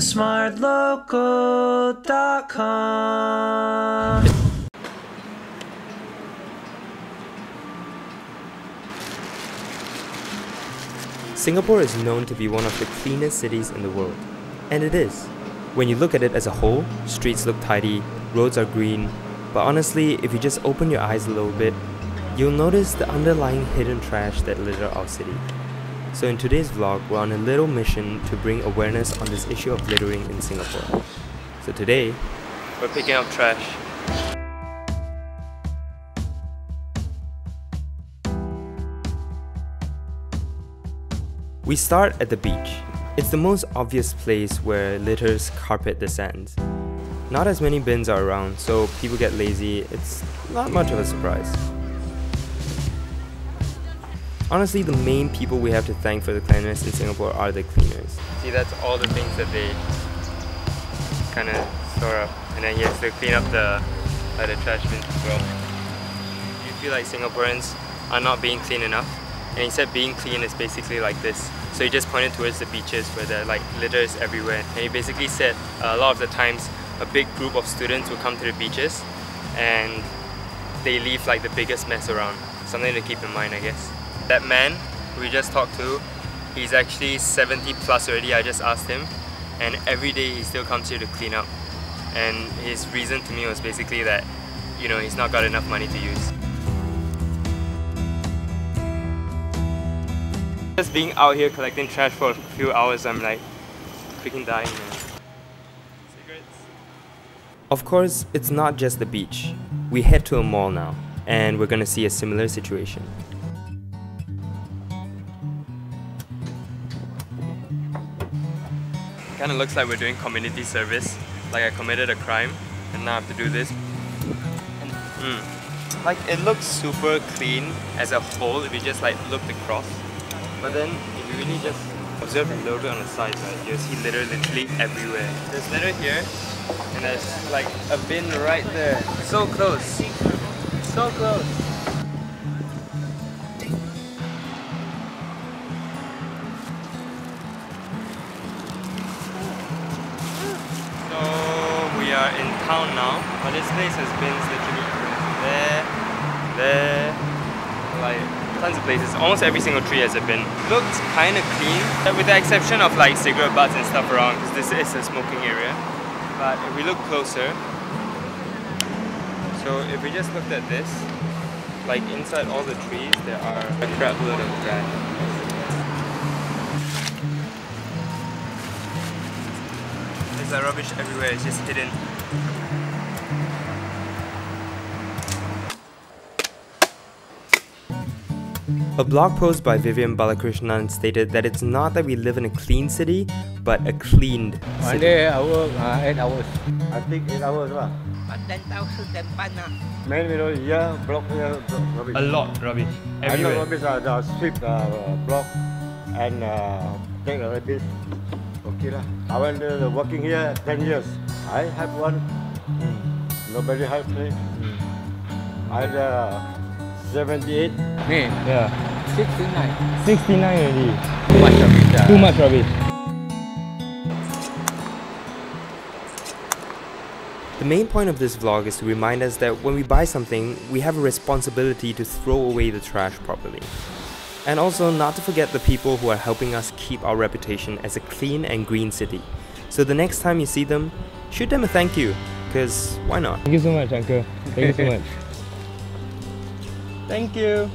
thesmartlocal.com. Singapore is known to be one of the cleanest cities in the world. And it is. When you look at it as a whole, streets look tidy, roads are green, but honestly, if you just open your eyes a little bit, you'll notice the underlying hidden trash that litter our city. So in today's vlog, we're on a little mission to bring awareness on this issue of littering in Singapore. So today, we're picking up trash. We start at the beach. It's the most obvious place where litters carpet the sands. Not as many bins are around, so people get lazy. It's not much of a surprise. Honestly, the main people we have to thank for the cleanliness in Singapore are the cleaners. See, that's all the things that they kind of store up. And then he has to clean up the, uh, the trash bins as well. You feel like Singaporeans are not being clean enough? And he said being clean is basically like this. So he just pointed towards the beaches where there like litter is everywhere. And he basically said uh, a lot of the times a big group of students will come to the beaches and they leave like the biggest mess around. Something to keep in mind I guess. That man we just talked to, he's actually 70 plus already, I just asked him. And every day he still comes here to clean up. And his reason to me was basically that, you know, he's not got enough money to use. Just being out here collecting trash for a few hours, I'm like freaking dying, man. Of course, it's not just the beach. We head to a mall now, and we're gonna see a similar situation. Kinda looks like we're doing community service, like I committed a crime, and now I have to do this. And, mm, like it looks super clean as a whole if you just like look across. But then if you really just observe a little bit on the sides, right, you'll see litter literally everywhere. There's litter here, and there's like a bin right there. So close. So close. Are in town now, but this place has been literally there, there, like tons of places. Almost every single tree has a bin. Looks kind of clean, with the exception of like cigarette butts and stuff around, because this is a smoking area. But if we look closer, so if we just looked at this, like inside all the trees, there are a crap load of trash. There's like rubbish everywhere, it's just hidden. A blog post by Vivian Balakrishnan stated that it's not that we live in a clean city, but a cleaned One city. day I work uh, 8 hours. I think eight hours lah. But 10,000 then pan ah. Man, you know, here, block here, block rubbish. A lot rubbish I know everywhere. rubbish, uh, the sweep uh, block and uh, take the rubbish. Okay. I went uh, working here 10 years. I have one. Nobody help me. I uh, 78. Me, Yeah, 69. 69 already. Too much of it. uh, Too much rubbish. The main point of this vlog is to remind us that when we buy something, we have a responsibility to throw away the trash properly. And also not to forget the people who are helping us keep our reputation as a clean and green city. So the next time you see them, shoot them a thank you, because why not? Thank you so much, Uncle. Thank you so much. Thank you!